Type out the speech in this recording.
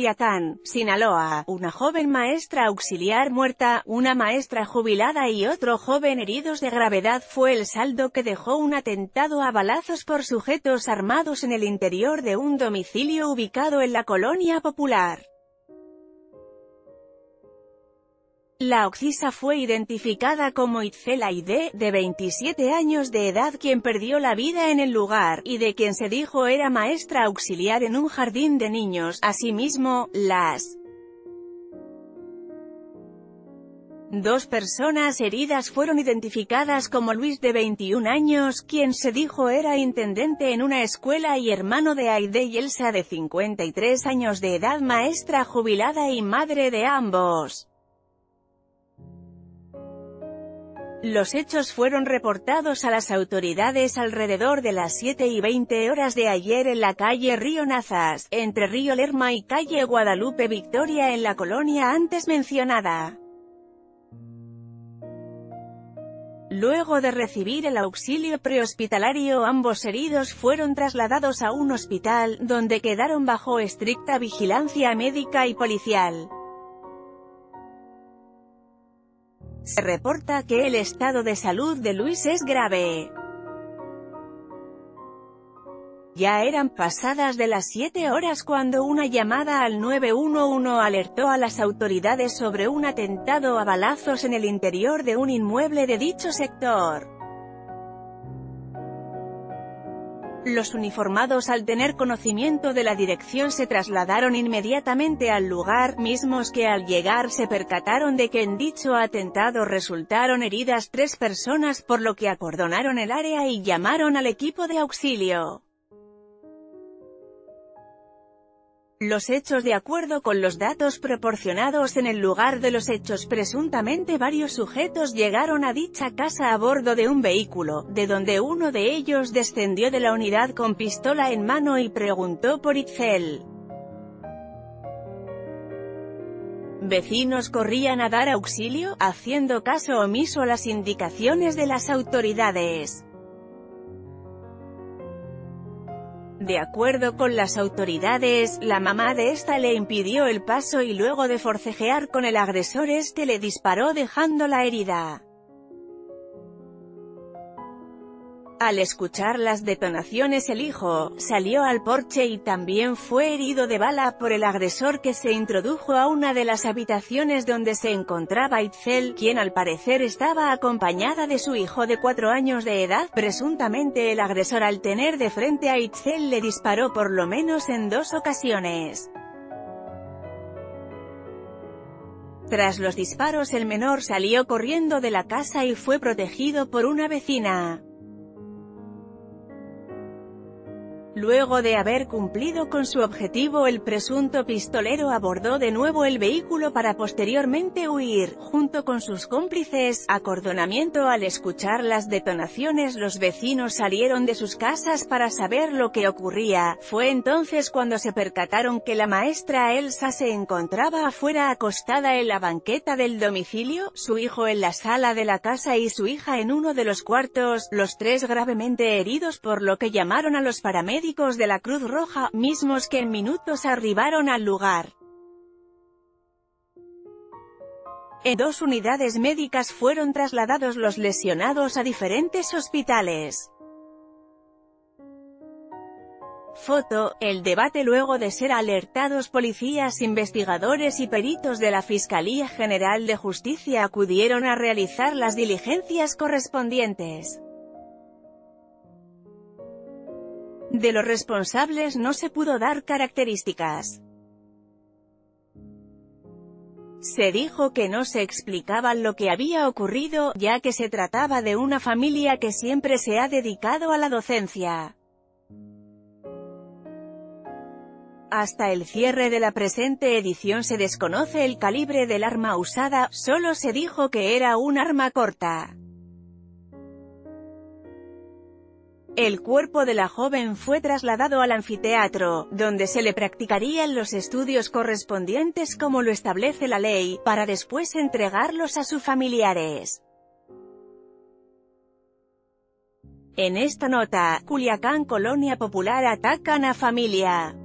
Culiacán, Sinaloa, una joven maestra auxiliar muerta, una maestra jubilada y otro joven heridos de gravedad fue el saldo que dejó un atentado a balazos por sujetos armados en el interior de un domicilio ubicado en la colonia popular. La occisa fue identificada como Itzel Aide, de 27 años de edad quien perdió la vida en el lugar, y de quien se dijo era maestra auxiliar en un jardín de niños. Asimismo, las Dos personas heridas fueron identificadas como Luis de 21 años, quien se dijo era intendente en una escuela y hermano de Aide y Elsa de 53 años de edad maestra jubilada y madre de ambos. Los hechos fueron reportados a las autoridades alrededor de las 7 y 20 horas de ayer en la calle Río Nazas, entre Río Lerma y calle Guadalupe Victoria en la colonia antes mencionada. Luego de recibir el auxilio prehospitalario ambos heridos fueron trasladados a un hospital, donde quedaron bajo estricta vigilancia médica y policial. Se reporta que el estado de salud de Luis es grave. Ya eran pasadas de las 7 horas cuando una llamada al 911 alertó a las autoridades sobre un atentado a balazos en el interior de un inmueble de dicho sector. Los uniformados al tener conocimiento de la dirección se trasladaron inmediatamente al lugar, mismos que al llegar se percataron de que en dicho atentado resultaron heridas tres personas por lo que acordonaron el área y llamaron al equipo de auxilio. Los hechos de acuerdo con los datos proporcionados en el lugar de los hechos presuntamente varios sujetos llegaron a dicha casa a bordo de un vehículo, de donde uno de ellos descendió de la unidad con pistola en mano y preguntó por Itzel. Vecinos corrían a dar auxilio, haciendo caso omiso a las indicaciones de las autoridades. De acuerdo con las autoridades, la mamá de esta le impidió el paso y luego de forcejear con el agresor este le disparó dejándola herida. Al escuchar las detonaciones el hijo, salió al porche y también fue herido de bala por el agresor que se introdujo a una de las habitaciones donde se encontraba Itzel, quien al parecer estaba acompañada de su hijo de cuatro años de edad. Presuntamente el agresor al tener de frente a Itzel le disparó por lo menos en dos ocasiones. Tras los disparos el menor salió corriendo de la casa y fue protegido por una vecina. Luego de haber cumplido con su objetivo el presunto pistolero abordó de nuevo el vehículo para posteriormente huir, junto con sus cómplices, acordonamiento al escuchar las detonaciones los vecinos salieron de sus casas para saber lo que ocurría, fue entonces cuando se percataron que la maestra Elsa se encontraba afuera acostada en la banqueta del domicilio, su hijo en la sala de la casa y su hija en uno de los cuartos, los tres gravemente heridos por lo que llamaron a los paramédicos de la Cruz Roja, mismos que en minutos arribaron al lugar. En dos unidades médicas fueron trasladados los lesionados a diferentes hospitales. Foto, el debate luego de ser alertados policías, investigadores y peritos de la Fiscalía General de Justicia acudieron a realizar las diligencias correspondientes. De los responsables no se pudo dar características. Se dijo que no se explicaba lo que había ocurrido, ya que se trataba de una familia que siempre se ha dedicado a la docencia. Hasta el cierre de la presente edición se desconoce el calibre del arma usada, solo se dijo que era un arma corta. El cuerpo de la joven fue trasladado al anfiteatro, donde se le practicarían los estudios correspondientes como lo establece la ley, para después entregarlos a sus familiares. En esta nota, Culiacán Colonia Popular atacan a familia.